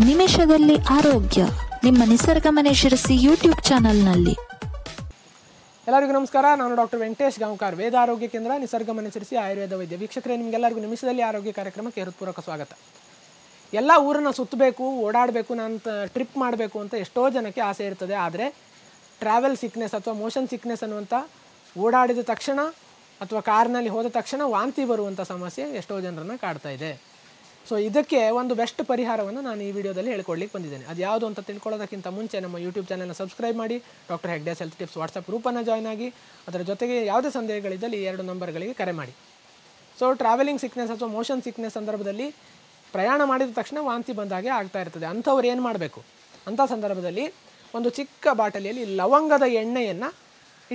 ನಿಮಿಷದಲ್ಲಿ ಆರೋಗ್ಯ. ನಿಮ್ಮ ನಿಸರ್ಗ ಮನೆ ಶಿರಸಿ ಯೂಟ್ಯೂಬ್ ಚಾನಲ್ನಲ್ಲಿ. ಎಲ್ಲರಿಗೂ ನಮಸ್ಕಾರ. ನಾನು ಡಾಕ್ಟರ್ ವೆಂಕಟೇಶ್ ಗಾಂವ್ಕರ್. ವೇದ ಆರೋಗ್ಯ ಕೇಂದ್ರ, ನಿಸರ್ಗ ಮನಸ್ಸರಿಸಿ ಆಯುರ್ವೇದ ವೈದ್ಯ. ವೀಕ್ಷಕರೇ, ನಿಮಗೆಲ್ಲರಿಗೂ ನಿಮಿಷದಲ್ಲಿ ಆರೋಗ್ಯ ಕಾರ್ಯಕ್ರಮಕ್ಕೆ ಹೃತ್ಪೂರ್ವಕ ಸ್ವಾಗತ. ಎಲ್ಲ ಊರನ್ನು ಸುತ್ತಬೇಕು, ಓಡಾಡಬೇಕು ನಾನು ಟ್ರಿಪ್ ಮಾಡಬೇಕು ಅಂತ ಎಷ್ಟೋ ಜನಕ್ಕೆ ಆಸೆ ಇರ್ತದೆ. ಆದರೆ ಟ್ರಾವೆಲ್ ಸಿಕ್ನೆಸ್ ಅಥವಾ ಮೋಷನ್ ಸಿಕ್ನೆಸ್ ಅನ್ನುವಂಥ ಓಡಾಡಿದ ತಕ್ಷಣ ಅಥವಾ ಕಾರ್ನಲ್ಲಿ ಹೋದ ತಕ್ಷಣ ವಾಂತಿ ಬರುವಂಥ ಸಮಸ್ಯೆ ಎಷ್ಟೋ ಜನರನ್ನು ಕಾಡ್ತಾ ಇದೆ. ಸೊ ಇದಕ್ಕೆ ಒಂದು ಬೆಸ್ಟ್ ಪರಿಹಾರವನ್ನು ನಾನು ಈ ವಿಡಿಯೋದಲ್ಲಿ ಹೇಳ್ಕೊಡ್ಲಿಕ್ಕೆ ಬಂದಿದ್ದೇನೆ. ಅದು ಯಾವುದು ಅಂತ ತಿಳ್ಕೊಳ್ಳೋದಕ್ಕಿಂತ ಮುಂಚೆ ನಮ್ಮ ಯೂಟ್ಯೂಬ್ ಚಾನಲ್ನ ಸಬ್ಸ್ಕ್ರೈಬ್ ಮಾಡಿ doctor Hegde's health tips WhatsApp ಗ್ರೂಪನ್ನು join ಆಗಿ, ಅದರ ಜೊತೆಗೆ ಯಾವುದೇ ಸಂದೇಹಗಳಿದ್ದಲ್ಲಿ ಈ ಎರಡು ನಂಬರ್ಗಳಿಗೆ ಕರೆ ಮಾಡಿ. ಸೊ ಟ್ರಾವೆಲಿಂಗ್ ಸಿಕ್ನೆಸ್ ಅಥವಾ ಮೋಷನ್ ಸಿಕ್ನೆಸ್ ಸಂದರ್ಭದಲ್ಲಿ ಪ್ರಯಾಣ ಮಾಡಿದ ತಕ್ಷಣ ವಾಂತಿ ಬಂದಾಗೆ ಆಗ್ತಾ ಇರ್ತದೆ. ಅಂಥವ್ರು ಏನು ಮಾಡಬೇಕು? ಅಂಥ ಸಂದರ್ಭದಲ್ಲಿ ಒಂದು ಚಿಕ್ಕ ಬಾಟಲಿಯಲ್ಲಿ ಲವಂಗದ ಎಣ್ಣೆಯನ್ನು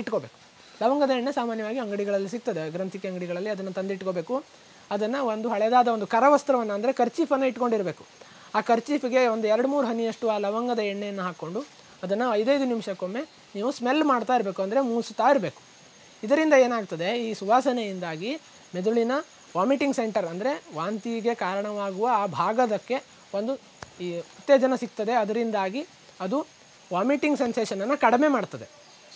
ಇಟ್ಕೋಬೇಕು. ಲವಂಗದ ಎಣ್ಣೆ ಸಾಮಾನ್ಯವಾಗಿ ಅಂಗಡಿಗಳಲ್ಲಿ ಸಿಗ್ತದೆ. ಗ್ರಂಥಿಕೆ ಅಂಗಡಿಗಳಲ್ಲಿ ಅದನ್ನು ತಂದಿಟ್ಕೋಬೇಕು. ಅದನ್ನು ಒಂದು ಹಳೆದಾದ ಒಂದು ಕರವಸ್ತ್ರವನ್ನು ಅಂದರೆ ಕರ್ಚೀಫನ್ನು ಇಟ್ಕೊಂಡಿರಬೇಕು. ಆ ಕರ್ಚೀಫ್ಗೆ ಒಂದು ಎರಡು ಮೂರು ಹನಿಯಷ್ಟು ಆ ಲವಂಗದ ಎಣ್ಣೆಯನ್ನು ಹಾಕ್ಕೊಂಡು ಅದನ್ನು ಐದೈದು ನಿಮಿಷಕ್ಕೊಮ್ಮೆ ನೀವು ಸ್ಮೆಲ್ ಮಾಡ್ತಾ ಇರಬೇಕು ಅಂದರೆ ಮೂಸುತ್ತಾ ಇರಬೇಕು. ಇದರಿಂದ ಏನಾಗ್ತದೆ? ಈ ಸುವಾಸನೆಯಿಂದಾಗಿ ಮೆದುಳಿನ ವಾಮಿಟಿಂಗ್ ಸೆಂಟರ್ ಅಂದರೆ ವಾಂತಿಗೆ ಕಾರಣವಾಗುವ ಆ ಭಾಗದಕ್ಕೆ ಒಂದು ಈ ಉತ್ತೇಜನ ಸಿಗ್ತದೆ. ಅದರಿಂದಾಗಿ ಅದು ವಾಮಿಟಿಂಗ್ ಸೆನ್ಸೇಷನನ್ನು ಕಡಿಮೆ ಮಾಡ್ತದೆ.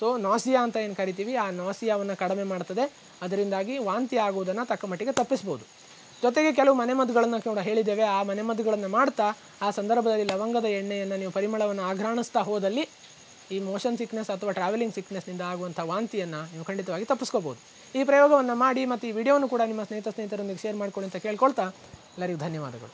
ಸೊ ನಾಸಿಯಾ ಅಂತ ಏನು ಕರಿತೀವಿ? ಆ ನಾಸಿಯಾವನ್ನು ಕಡಿಮೆ ಮಾಡ್ತದೆ. ಅದರಿಂದಾಗಿ ವಾಂತಿ ಆಗುವುದನ್ನು ತಕ್ಕ ಮಟ್ಟಿಗೆ ತಪ್ಪಿಸ್ಬೋದು. ಜೊತೆಗೆ ಕೆಲವು ಮನೆಮದ್ದುಗಳನ್ನು ಕೂಡ ಹೇಳಿದ್ದೇವೆ. ಆ ಮನೆಮದ್ದುಗಳನ್ನು ಮಾಡ್ತಾ, ಆ ಸಂದರ್ಭದಲ್ಲಿ ಲವಂಗದ ಎಣ್ಣೆಯನ್ನು ನೀವು ಪರಿಮಳವನ್ನು ಆಘ್ರಾಣಿಸ್ತಾ ಹೋದಲ್ಲಿ ಈ ಮೋಷನ್ ಸಿಕ್ನೆಸ್ ಅಥವಾ ಟ್ರಾವೆಲಿಂಗ್ ಸಿಕ್ನೆಸ್ನಿಂದ ಆಗುವಂಥ ವಾಂತಿಯನ್ನು ನೀವು ಖಂಡಿತವಾಗಿ ತಪ್ಪಿಸ್ಕೋಬೋದು. ಈ ಪ್ರಯೋಗವನ್ನು ಮಾಡಿ ಮತ್ತು ಈ ವಿಡಿಯೋವನ್ನು ಕೂಡ ನಿಮ್ಮ ಸ್ನೇಹಿತ, ಸ್ನೇಹಿತರೊಂದಿಗೆ ಶೇರ್ ಮಾಡ್ಕೊಳ್ಳಿ ಅಂತ ಕೇಳ್ಕೊಳ್ತಾ ಎಲ್ಲರಿಗೂ ಧನ್ಯವಾದಗಳು.